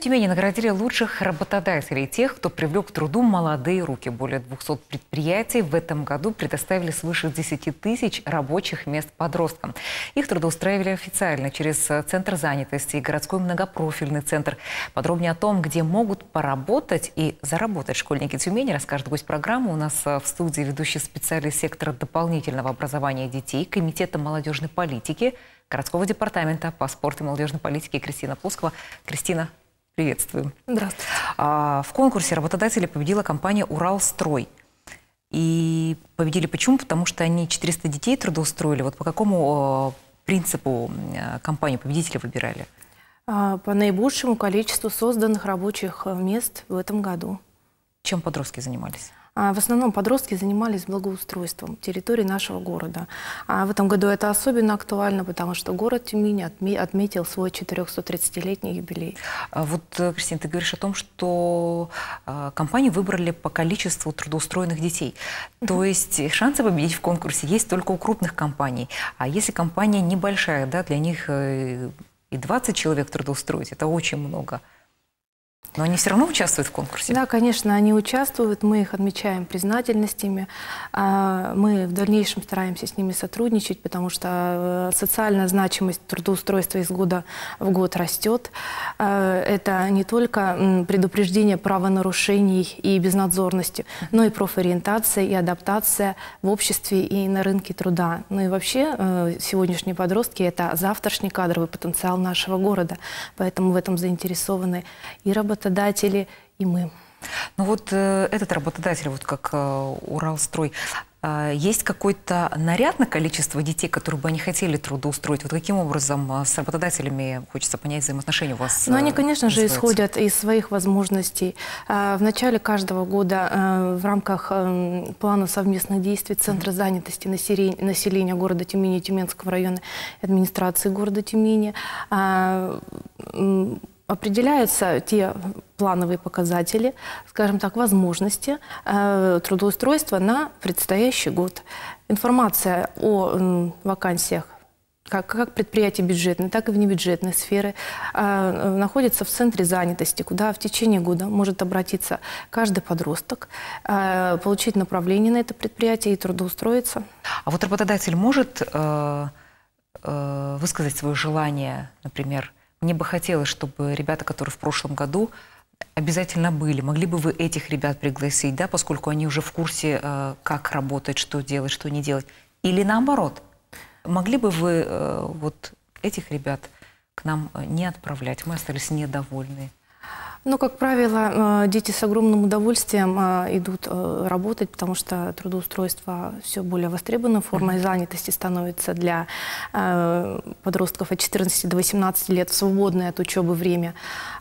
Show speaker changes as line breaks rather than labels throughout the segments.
Тюмени наградили лучших работодателей, тех, кто привлек к труду молодые руки. Более 200 предприятий в этом году предоставили свыше 10 тысяч рабочих мест подросткам. Их трудоустраивали официально через Центр занятости и городской многопрофильный центр. Подробнее о том, где могут поработать и заработать школьники Тюмени, расскажет гость программы. У нас в студии ведущий специалист сектора дополнительного образования детей Комитета молодежной политики городского департамента по спорту и молодежной политике Кристина Плоскова. Кристина, Приветствуем.
Здравствуйте.
А, в конкурсе работодателей победила компания «Уралстрой». И победили почему? Потому что они 400 детей трудоустроили. Вот по какому принципу компанию победителя выбирали?
А, по наибольшему количеству созданных рабочих э, мест в этом году.
Чем подростки занимались?
А, в основном подростки занимались благоустройством территории нашего города. А в этом году это особенно актуально, потому что город Тюмень отметил свой 430-летний юбилей.
А вот, э, Кристина, ты говоришь о том, что компании выбрали по количеству трудоустроенных детей. То есть шансы победить в конкурсе есть только у крупных компаний. А если компания небольшая, да, для них э, и 20 человек трудоустроить, это очень много. Но они все равно участвуют в конкурсе?
Да, конечно, они участвуют, мы их отмечаем признательностями. А, мы в дальнейшем стараемся с ними сотрудничать, потому что э, социальная значимость трудоустройства из года в год растет. А, это не только предупреждение правонарушений и безнадзорности, но и профориентация и адаптация в обществе и на рынке труда. Ну и вообще э, сегодняшние подростки – это завтрашний кадровый потенциал нашего города, поэтому в этом заинтересованы и работодатели, работодатели и мы.
Ну вот э, этот работодатель, вот как э, Уралстрой, э, есть какой-то наряд на количество детей, которые бы они хотели трудоустроить? Вот каким образом э, с работодателями, хочется понять, взаимоотношения у вас
Ну, они, конечно же, исходят из своих возможностей. Э, в начале каждого года э, в рамках э, плана совместных действий Центра занятости населения города Тюмени и Тюменского района администрации города Тюмени э, определяются те плановые показатели, скажем так, возможности э, трудоустройства на предстоящий год. Информация о э, вакансиях как, как предприятия бюджетные, так и внебюджетной сферы, э, находится в центре занятости, куда в течение года может обратиться каждый подросток, э, получить направление на это предприятие и трудоустроиться.
А вот работодатель может э, э, высказать свое желание, например, мне бы хотелось, чтобы ребята, которые в прошлом году обязательно были. Могли бы вы этих ребят пригласить, да, поскольку они уже в курсе, э, как работать, что делать, что не делать. Или наоборот, могли бы вы э, вот этих ребят к нам э, не отправлять? Мы остались недовольны.
Ну, как правило, дети с огромным удовольствием идут работать, потому что трудоустройство все более востребованной формой занятости становится для подростков от 14 до 18 лет в свободное от учебы время.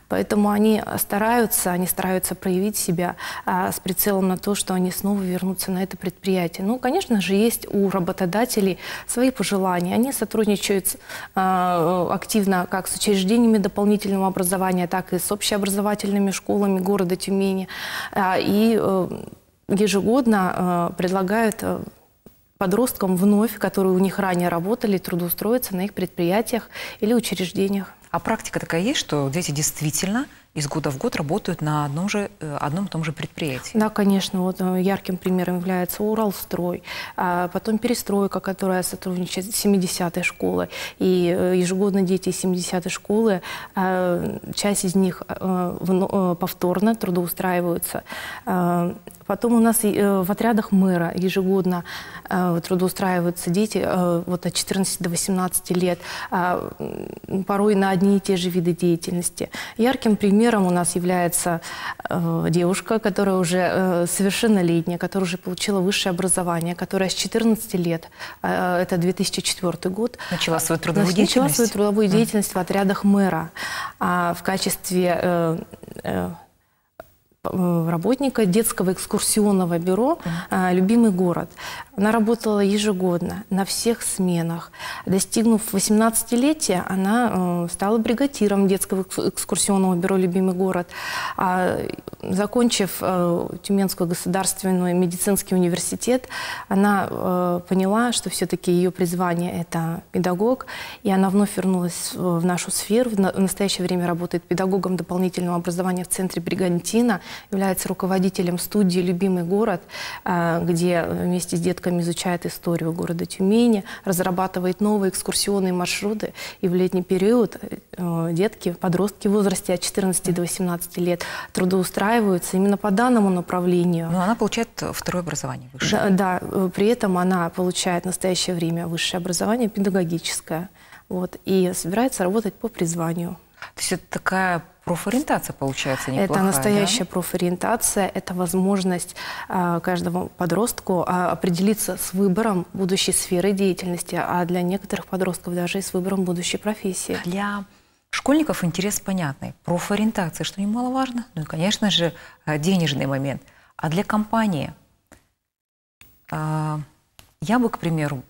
Поэтому они стараются, они стараются проявить себя а, с прицелом на то, что они снова вернутся на это предприятие. Ну, конечно же, есть у работодателей свои пожелания. Они сотрудничают а, активно как с учреждениями дополнительного образования, так и с общеобразовательными школами города Тюмени. А, и а, ежегодно а, предлагают а, подросткам вновь, которые у них ранее работали, трудоустроиться на их предприятиях или учреждениях.
А практика такая есть, что дети действительно из года в год работают на одном, же, э, одном и том же предприятии.
Да, конечно. Вот э, ярким примером является Уралстрой, а потом Перестройка, которая сотрудничает с 70-й школой. И э, ежегодно дети из 70-й школы, часть из них повторно трудоустраиваются. Потом у нас в отрядах мэра ежегодно трудоустраиваются дети вот от 14 до 18 лет, а, порой на одни и те же виды деятельности. Ярким примером у нас является э, девушка, которая уже э, совершеннолетняя, которая уже получила высшее образование, которая с 14 лет, э, это 2004 год,
начала свою трудовую деятельность,
начала свою трудовую деятельность в отрядах мэра а в качестве э, э, работника детского экскурсионного бюро «Любимый город». Она работала ежегодно на всех сменах. Достигнув 18-летия, она стала бригадиром детского экскурсионного бюро «Любимый город». А, закончив Тюменский государственный медицинский университет, она поняла, что все-таки ее призвание – это педагог, и она вновь вернулась в нашу сферу. В настоящее время работает педагогом дополнительного образования в центре Бригантина, является руководителем студии «Любимый город», а, где вместе с детками изучает историю города Тюмени, разрабатывает новые экскурсионные маршруты. И в летний период э, детки, подростки в возрасте от 14 до 18 лет трудоустраиваются именно по данному направлению.
Но она получает второе образование высшее.
Да, да, при этом она получает в настоящее время высшее образование педагогическое. Вот, и собирается работать по призванию.
То есть это такая профориентация получается неплохая,
Это настоящая
да?
профориентация, это возможность э, каждому подростку э, определиться с выбором будущей сферы деятельности, а для некоторых подростков даже и с выбором будущей профессии.
Для школьников интерес понятный. Профориентация, что немаловажно. Ну и, конечно же, а, денежный момент. А для компании э, я бы, к примеру,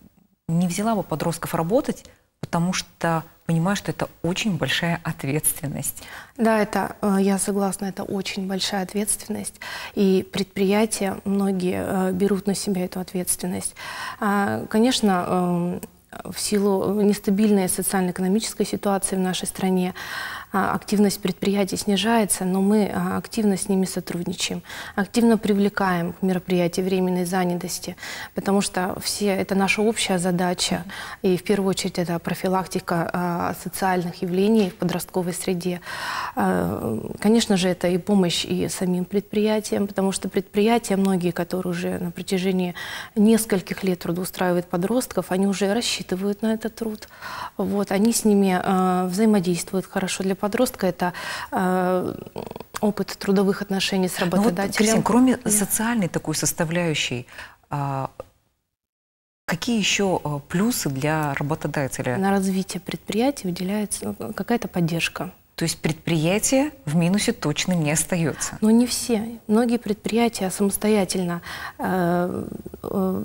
не взяла бы подростков работать, потому что понимаю, что это очень большая ответственность.
Да, это, э, я согласна, это очень большая ответственность. И предприятия, многие э, берут на себя эту ответственность. А, конечно, эм, в силу нестабильной социально-экономической ситуации в нашей стране активность предприятий снижается, но мы а, активно с ними сотрудничаем, активно привлекаем к мероприятию временной занятости, потому что все это наша общая задача, и в первую очередь это профилактика а, социальных явлений в подростковой среде. Конечно же, это и помощь и самим предприятиям, потому что предприятия, многие, которые уже на протяжении нескольких лет трудоустраивают подростков, они уже рассчитывают на этот труд. Вот, они с ними взаимодействуют хорошо. Для подростка это э, опыт трудовых отношений с работодателем. Ну вот,
Кристин, кроме да. социальной такой составляющей, э, какие еще э, плюсы для работодателя?
На развитие предприятия выделяется ну, какая-то поддержка.
То есть предприятие в минусе точно не остается.
Но не все. Многие предприятия самостоятельно э, э,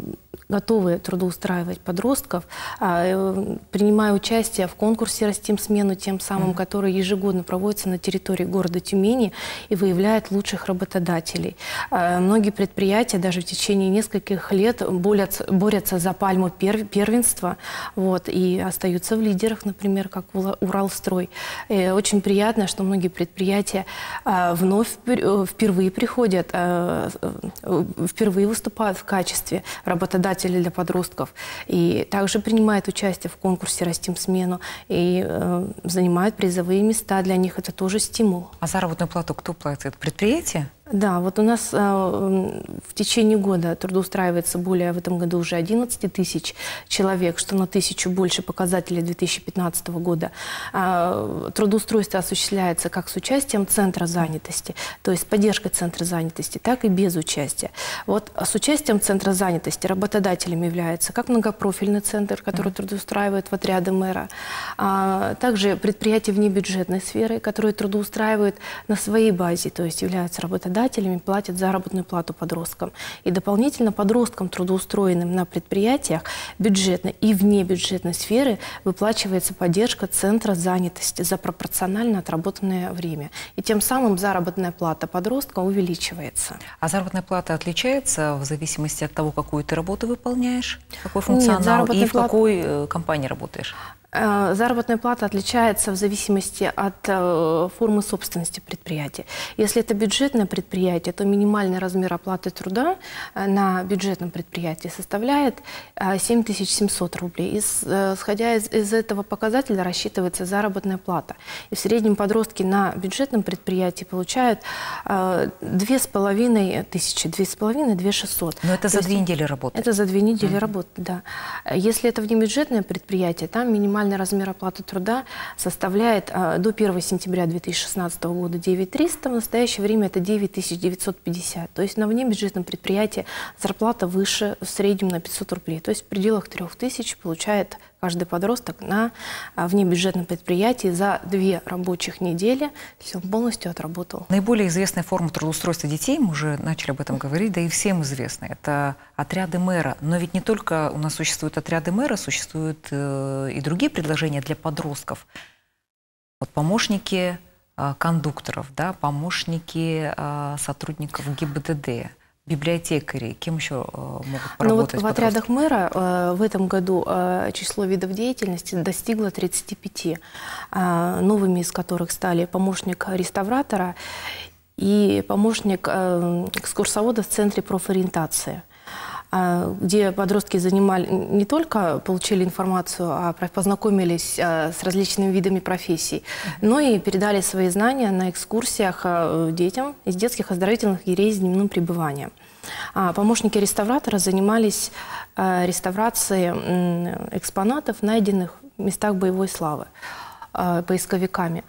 готовы трудоустраивать подростков, а, э, принимая участие в конкурсе «Растим смену», тем самым, mm-hmm. который ежегодно проводится на территории города Тюмени и выявляет лучших работодателей. А, многие предприятия даже в течение нескольких лет борются, борются за пальму первенства вот, и остаются в лидерах, например, как Уралстрой. И э, очень приятно, что многие предприятия а, вновь э, впервые приходят, впервые выступают в качестве работодателей образователи для подростков. И также принимает участие в конкурсе «Растим смену» и э, занимают призовые места. Для них это тоже стимул.
А заработную плату кто платит? Предприятие?
Да, вот у нас э, в течение года трудоустраивается более, в этом году уже 11 тысяч человек, что на тысячу больше показателей 2015 года. Э, трудоустройство осуществляется как с участием Центра занятости, то есть с поддержкой Центра занятости, так и без участия. Вот с участием Центра занятости работодателем является как многопрофильный центр, который mm-hmm. трудоустраивает в отряды мэра, а также предприятия внебюджетной сферы, которые трудоустраивают на своей базе, то есть являются работодателями работодателями платят заработную плату подросткам. И дополнительно подросткам, трудоустроенным на предприятиях бюджетной и внебюджетной сферы, выплачивается поддержка Центра занятости за пропорционально отработанное время. И тем самым заработная плата подростка увеличивается.
А заработная плата отличается в зависимости от того, какую ты работу выполняешь, какой функционал Нет, и в плата... какой э, компании работаешь?
Э, заработная плата отличается в зависимости от э, формы собственности предприятия. Если это бюджетное предприятие, то минимальный размер оплаты труда э, на бюджетном предприятии составляет 7700 рублей. И, сходя из, из этого показателя рассчитывается заработная плата. И в среднем подростки на бюджетном предприятии получают 2500, 2500, 2600.
Но это за две недели работы?
Это за две недели mm-hmm. работы, да. Если это внебюджетное предприятие, там минимальный минимальный размер оплаты труда составляет а, до 1 сентября 2016 года 9300, в настоящее время это 9950. То есть на внебюджетном предприятии зарплата выше в среднем на 500 рублей. То есть в пределах 3000 получает каждый подросток на внебюджетном предприятии за две рабочих недели, он полностью отработал.
Наиболее известная форма трудоустройства детей, мы уже начали об этом говорить, да и всем известно, это отряды мэра. Но ведь не только у нас существуют отряды мэра, существуют э, и другие предложения для подростков. Вот помощники э, кондукторов, да, помощники э, сотрудников ГИБДД – библиотекари, кем еще э, могут поработать?
Ну вот в отрядах мэра э, в этом году э, число видов деятельности достигло 35, новыми из которых стали помощник реставратора и помощник экскурсовода в Центре профориентации – где подростки занимали, не только получили информацию, а познакомились а, с различными видами профессий, но и передали свои знания на экскурсиях а, детям из детских оздоровительных лагерей с дневным пребыванием. Помощники реставратора занимались реставрацией экспонатов, найденных в местах боевой славы поисковиками.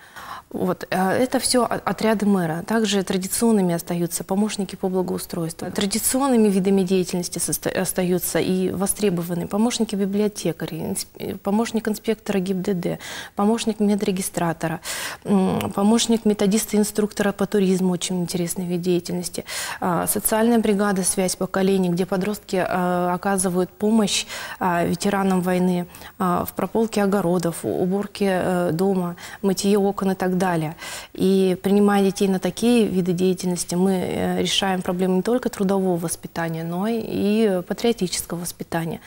Вот. Э, это все отряды мэра. Также традиционными остаются помощники по благоустройству. Традиционными видами деятельности остаются и востребованные помощники библиотекарей, помощник инспектора ГИБДД, помощник медрегистратора, помощник методиста-инструктора по туризму, очень интересный вид деятельности, а, социальная бригада «Связь поколений», где подростки а, оказывают помощь а, ветеранам войны в прополке огородов, уборке э, дома, мытье окон и так далее далее. И принимая детей на такие виды деятельности, мы э, решаем проблемы не только трудового воспитания, но и патриотического воспитания.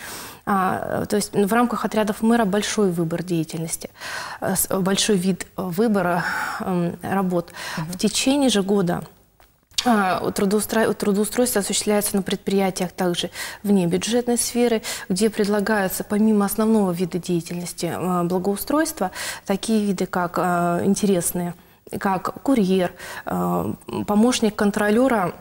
А, то есть в рамках отрядов мэра большой выбор деятельности, э, большой вид выбора э, работ. Угу. В течение же года а, трудоустро... Трудоустройство осуществляется на предприятиях также вне бюджетной сферы, где предлагаются помимо основного вида деятельности а, благоустройства такие виды, как а, интересные, как курьер, помощник контролера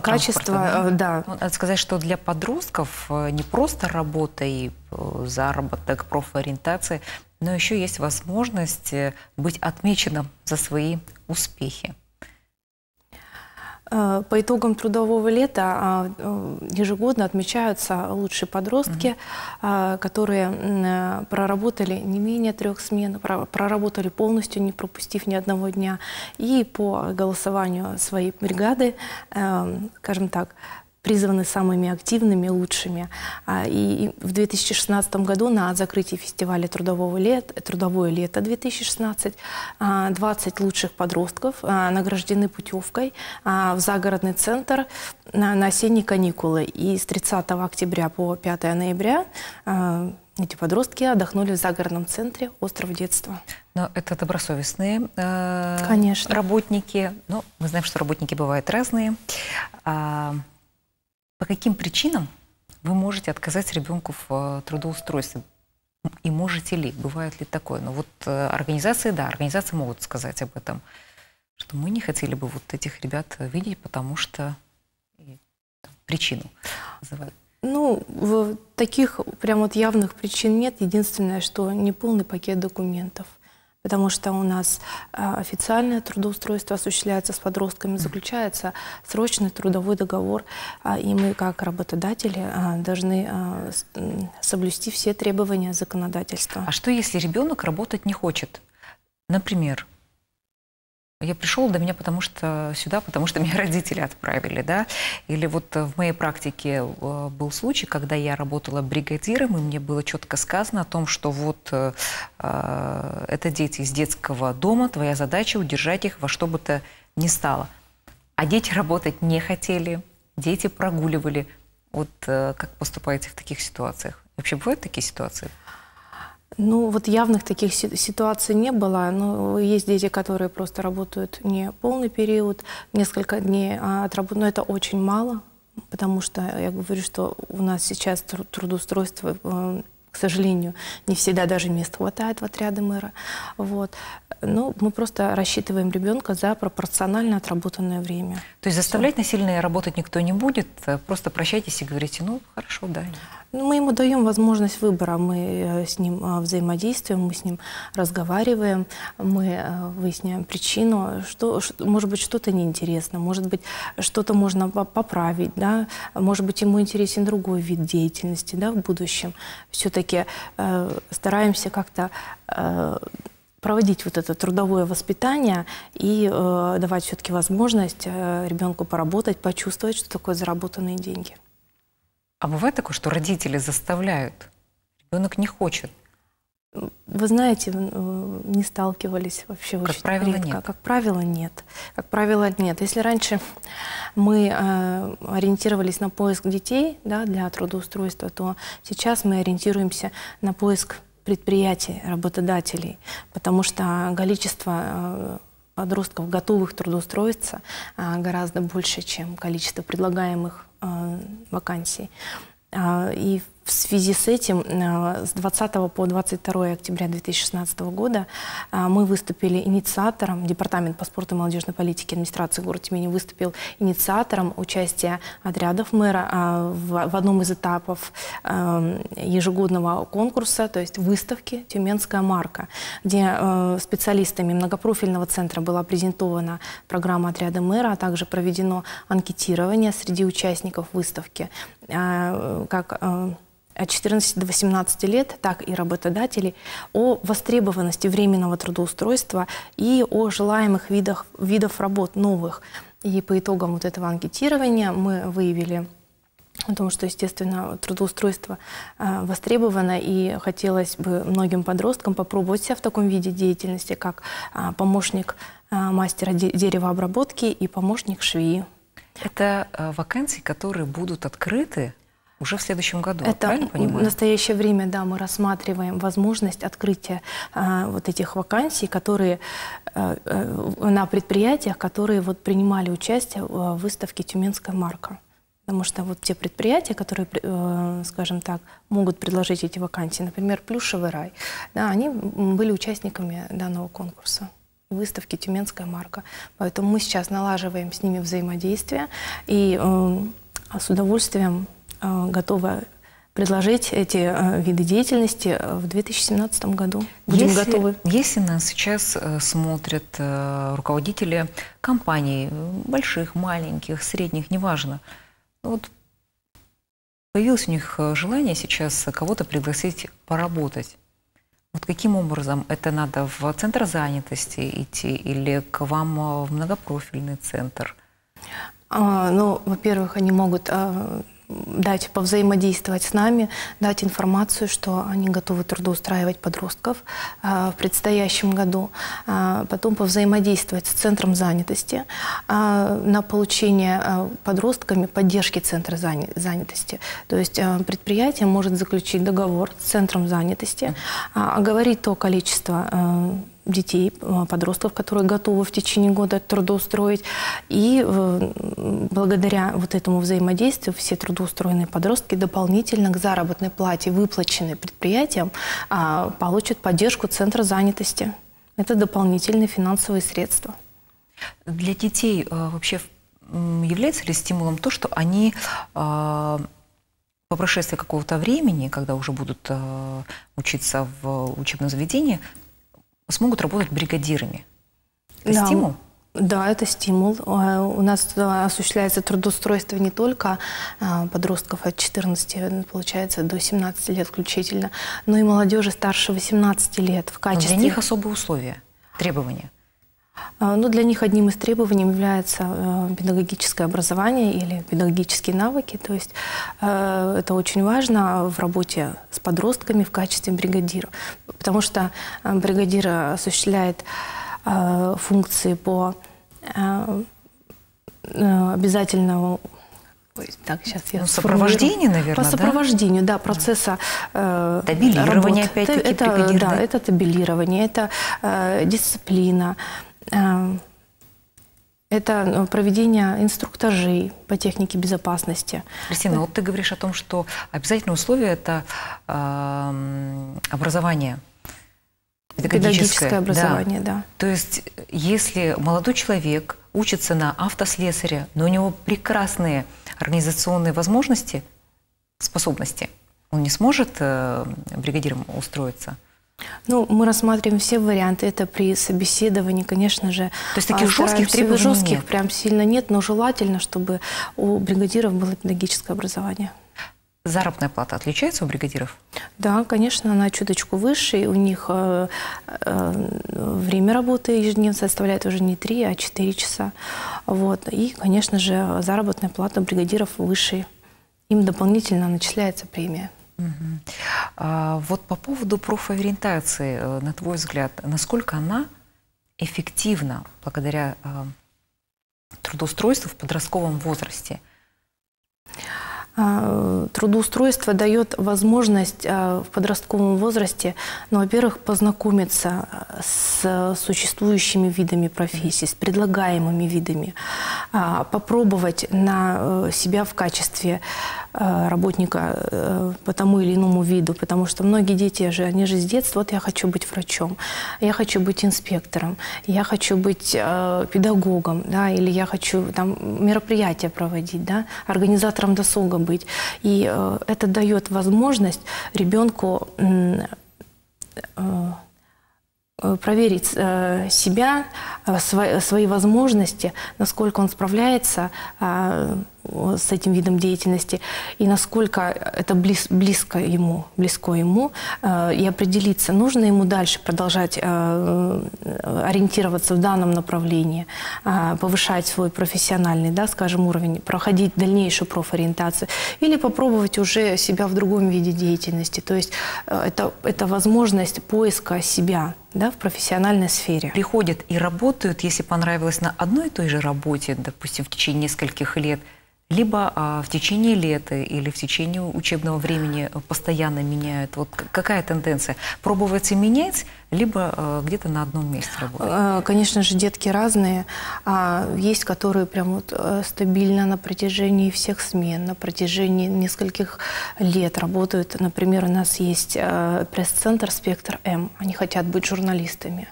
качество,
да? да. Ну, надо сказать, что для подростков не просто работа и э, заработок, профориентация, но еще есть возможность э, быть отмеченным за свои успехи.
Э, по итогам трудового лета а, э, ежегодно отмечаются лучшие подростки, mm-hmm. которые проработали не менее трех смен, проработали полностью, не пропустив ни одного дня. И по голосованию своей бригады, скажем так, призваны самыми активными, лучшими. А, и в 2016 году на закрытии фестиваля трудового лет, «Трудовое лето 2016» 20 лучших подростков а, награждены путевкой а, в загородный центр на осенние каникулы. И с 30 октября по 5 ноября эти подростки отдохнули в загородном центре «Остров детства».
Но это добросовестные э, Конечно. работники. Ну, мы знаем, что работники бывают разные. По каким причинам вы можете отказать ребенку в э, трудоустройстве? И можете ли? Бывает ли такое? Ну вот э, организации, да, организации могут сказать об этом, что мы не хотели бы вот этих ребят видеть, потому что причину называют.
Ну, таких прям вот явных причин нет. Единственное, что неполный пакет документов потому что у нас а, официальное трудоустройство осуществляется с подростками, заключается срочный трудовой договор, а, и мы как работодатели а, должны соблюсти все требования законодательства.
А что, если ребенок работать не хочет? Например, я пришел до меня, потому что сюда, потому что меня родители отправили, да. Или вот в моей практике э, был случай, когда я работала бригадиром, и мне было четко сказано о том, что вот э, э, это дети из детского дома, твоя задача удержать их во что бы то ни стало. А дети работать не хотели, дети прогуливали. Вот э, как поступаете в таких ситуациях? Вообще бывают такие ситуации?
Ну, вот явных таких ситуаций не было. Но есть дети, которые просто работают не полный период, несколько дней а отработают. Но это очень мало, потому что я говорю, что у нас сейчас трудоустройство, э, к сожалению, не всегда даже мест хватает в отряды мэра. Вот. Ну, мы просто рассчитываем ребенка за пропорционально отработанное время.
То есть заставлять Все. насильно работать никто не будет, э, просто прощайтесь и говорите, ну, хорошо, да.
Ну, мы ему даем возможность выбора, мы э, с ним э, взаимодействуем, мы с ним разговариваем, мы выясняем причину, что, может быть, что-то неинтересно, может быть, что-то можно поправить, да, может быть, ему интересен другой вид деятельности, да, в будущем. Все-таки э, стараемся как-то э, проводить вот это трудовое воспитание и э, давать все-таки возможность э, ребенку поработать, почувствовать, что такое заработанные деньги.
А бывает такое, что родители заставляют, ребенок не хочет?
Вы знаете, э, не сталкивались вообще
как
очень
правило,
редко.
Нет.
Как правило, нет. Как правило, нет. Если раньше мы э, ориентировались на поиск детей да, для трудоустройства, то сейчас мы ориентируемся на поиск предприятий, работодателей, потому что количество э, подростков, готовых трудоустроиться, э, гораздо больше, чем количество предлагаемых э, вакансий. И связи с этим э, с 20 по 22 октября 2016 года э, мы выступили инициатором, Департамент по спорту и молодежной политике администрации города Тюмени выступил инициатором участия отрядов мэра э, в одном из этапов ежегодного конкурса, то есть выставки «Тюменская марка», где специалистами многопрофильного центра была презентована программа отряда мэра, а также проведено анкетирование среди участников выставки, как от 14 до 18 лет, так и работодателей, о востребованности временного трудоустройства и о желаемых видах, видов работ новых. И по итогам вот этого анкетирования мы выявили о том, что, естественно, трудоустройство э, востребовано, и хотелось бы многим подросткам попробовать себя в таком виде деятельности, как э, помощник э, мастера де деревообработки и помощник швеи.
Это э, вакансии, которые будут открыты уже в следующем году,
Это в настоящее время, да, мы рассматриваем возможность открытия э, вот этих вакансий, которые э, э, на предприятиях, которые вот принимали участие в выставке «Тюменская марка». Потому что вот те предприятия, которые, э, скажем так, могут предложить эти вакансии, например, «Плюшевый рай», да, они были участниками данного конкурса выставки «Тюменская марка». Поэтому мы сейчас налаживаем с ними взаимодействие и э, с удовольствием готова предложить эти э, виды деятельности э, в 2017 году.
Будем если, готовы. Если нас сейчас смотрят руководители компаний, больших, маленьких, средних, неважно, ну вот появилось у них желание сейчас кого-то пригласить поработать. Вот каким образом это надо в центр занятости идти или к вам в многопрофильный центр?
А, ну, во-первых, они могут а, дать повзаимодействовать с нами, дать информацию, что они готовы трудоустраивать подростков а, в предстоящем году, а, потом повзаимодействовать с Центром занятости а, на получение подростками поддержки Центра занятости. То есть предприятие может заключить договор с Центром занятости, оговорить то количество детей, э, подростков, которые готовы в течение года трудоустроить. И э, благодаря вот этому взаимодействию все трудоустроенные подростки дополнительно к заработной плате, выплаченной предприятиям, а, получат поддержку Центра занятости. Это дополнительные финансовые средства.
Для детей э, вообще является ли стимулом то, что они по прошествии какого-то времени, когда уже будут учиться в учебном заведении, смогут работать бригадирами. Это да. стимул?
Да, это стимул. А, у нас осуществляется трудоустройство не только а, подростков от 14, получается, до 17 лет включительно, но и молодежи старше 18 лет в качестве...
Но для них особые условия, требования?
А, ну, для них одним из требований является э, педагогическое образование или педагогические навыки. То есть э, это очень важно в работе с подростками в качестве бригадира. Потому что э, бригадир осуществляет функции по обязательному
так, сейчас я ну, сопровождение, наверное,
По сопровождению, да, да. процесса
э, табелирование, опять-таки,
это, да, это табелирование, это э, дисциплина, это ну, проведение инструктажей по технике безопасности.
Кристина, вот ты говоришь о том, что обязательное условие – это э, образование.
педагогическое, образование, да. да.
То есть, если молодой человек учится на автослесаря, но у него прекрасные организационные возможности, способности, он не сможет э, бригадиром устроиться?
Ну, мы рассматриваем все варианты. Это при собеседовании, конечно же.
То есть таких жестких требований
жестких
нет?
прям сильно нет, но желательно, чтобы у бригадиров было педагогическое образование.
Заработная плата отличается у бригадиров?
Да, конечно, она чуточку выше. У них э, э, время работы ежедневно составляет уже не 3, а 4 часа. Вот. И, конечно же, заработная плата бригадиров выше. Им дополнительно начисляется премия.
А, вот по поводу профориентации, э, на твой взгляд, насколько она эффективна благодаря э, трудоустройству в подростковом возрасте?
А, трудоустройство дает возможность а, в подростковом возрасте, ну, во-первых, познакомиться с существующими видами профессий, с предлагаемыми видами, попробовать на э, себя в качестве Э, работника э, по тому или иному виду, потому что многие дети же, они же с детства, вот я хочу быть врачом, я хочу быть инспектором, я хочу быть э, педагогом, да, или я хочу там мероприятия проводить, да, организатором досуга быть. И э, это дает возможность ребенку э, проверить э, себя, свои возможности, насколько он справляется с этим видом деятельности и насколько это близ, близко ему, близко ему, э, и определиться, нужно ему дальше продолжать э, ориентироваться в данном направлении, э, повышать свой профессиональный, да, скажем, уровень, проходить дальнейшую профориентацию, или попробовать уже себя в другом виде деятельности. То есть это, это возможность поиска себя да, в профессиональной сфере.
Приходят и работают, если понравилось на одной и той же работе, допустим, в течение нескольких лет – либо а, в течение лета или в течение учебного времени постоянно меняют? Вот какая тенденция? Пробовать и менять, либо а, где-то на одном месте работать?
А, конечно же, детки разные. А, есть, которые прям вот э, стабильно на протяжении всех смен, на протяжении нескольких лет работают. Например, у нас есть э, пресс-центр «Спектр М». Они хотят быть журналистами.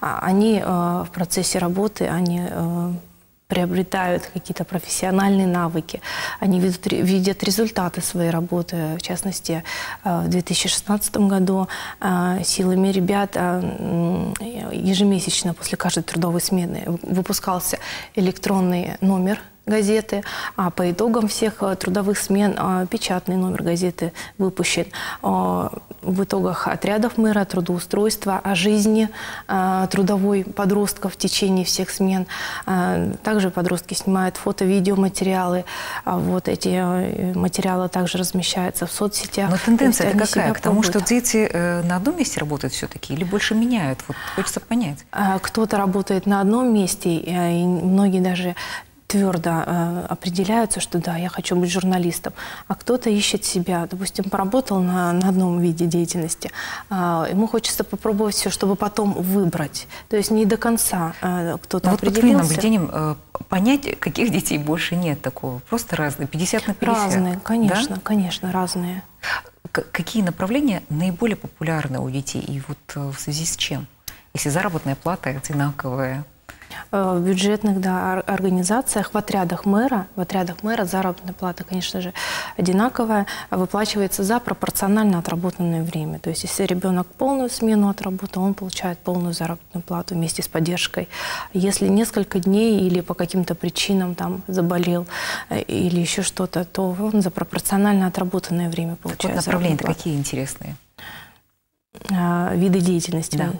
Они э, в процессе работы, они приобретают какие-то профессиональные навыки, они видят, видят результаты своей работы. В частности, э, в 2016 году э, силами ребят э, ежемесячно после каждой трудовой смены выпускался электронный номер газеты, а по итогам всех э, трудовых смен э, печатный номер газеты выпущен. Э, в итогах отрядов мэра, трудоустройства, о жизни трудовой подростка в течение всех смен. Также подростки снимают фото-видеоматериалы. Вот эти материалы также размещаются в соцсетях.
Но тенденция это какая? К тому, что дети на одном месте работают все-таки или больше меняют? Вот хочется понять.
Кто-то работает на одном месте, и многие даже твердо э, определяются, что да, я хочу быть журналистом, а кто-то ищет себя, допустим, поработал на, на одном виде деятельности, э, ему хочется попробовать все, чтобы потом выбрать. То есть не до конца э, кто-то
ну,
определился.
Вот под твоим наблюдением э, понять, каких детей больше нет такого, просто разные, 50 на 50.
Разные, конечно, да? конечно, разные.
К какие направления наиболее популярны у детей и вот э, в связи с чем? Если заработная плата одинаковая,
в бюджетных да, организациях, в отрядах мэра, в отрядах мэра заработная плата, конечно же, одинаковая, выплачивается за пропорционально отработанное время. То есть если ребенок полную смену отработал, он получает полную заработную плату вместе с поддержкой. Если несколько дней или по каким-то причинам там заболел э, или еще что-то, то он за пропорционально отработанное время получает. Так
вот направления-то какие интересные?
А, виды деятельности.
Да.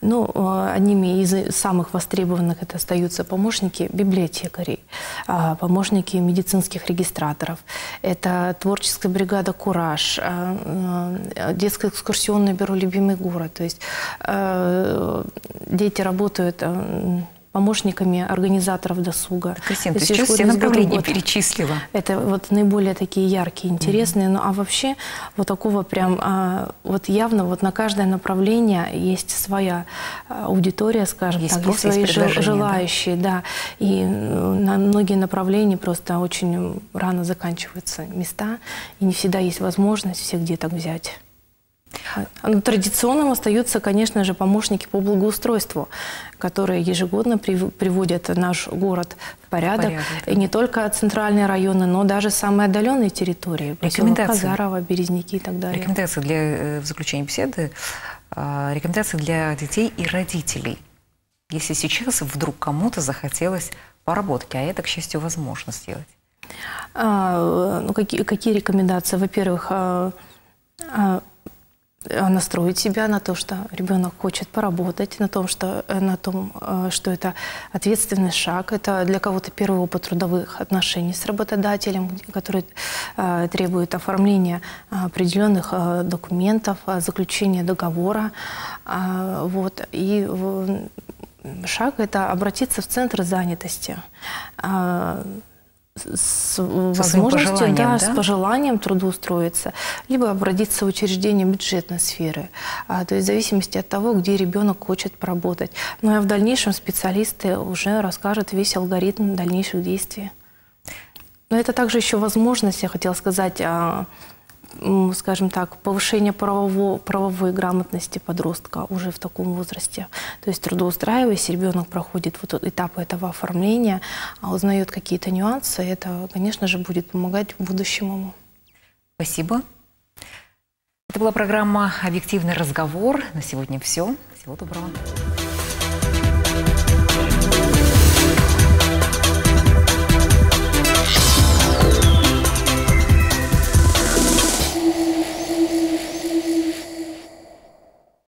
Ну, э, одними из самых востребованных это остаются помощники библиотекарей, а, помощники медицинских регистраторов. Это творческая бригада «Кураж», а, детское экскурсионное бюро «Любимый город». То есть дети работают помощниками организаторов досуга.
Кристина, ты сейчас все направления год. перечислила.
Это вот наиболее такие яркие, интересные. Mm-hmm. Ну а вообще вот такого прям, а, вот явно вот на каждое направление есть своя аудитория, скажем есть так, есть свои есть желающие, да. да. И на многие направления просто очень рано заканчиваются места, и не всегда есть возможность всех деток взять. Но традиционным остаются, конечно же, помощники по благоустройству, которые ежегодно приводят наш город в порядок. порядок да. И не только центральные районы, но даже самые отдаленные территории. Рекомендации. Казарова, Березники и так далее.
Рекомендации для э, в заключения беседы. А, рекомендации для детей и родителей. Если сейчас вдруг кому-то захотелось поработать, а это, к счастью, возможно сделать.
А, ну, какие, какие рекомендации? Во-первых, а, а, а, настроить себя на то, что ребенок хочет поработать, на том, что, э, на том, э, что это ответственный шаг, это для кого-то первый опыт трудовых отношений с работодателем, который э, требует оформления определенных документов, заключения договора. Вот. И шаг – это обратиться в центр занятости с возможностью, да, да, с пожеланием трудоустроиться, либо обратиться в учреждение бюджетной сферы, а, то есть в зависимости от того, где ребенок хочет поработать. Ну а в дальнейшем специалисты уже расскажут весь алгоритм дальнейших действий. Но это также еще возможность, я хотела сказать, а, скажем так, повышение правово, правовой грамотности подростка уже в таком возрасте. То есть трудоустраиваясь, ребенок проходит вот этапы этого оформления, а узнает какие-то нюансы, это, конечно же, будет помогать в будущем ему.
Спасибо. Это была программа «Объективный разговор». На сегодня все. Всего доброго.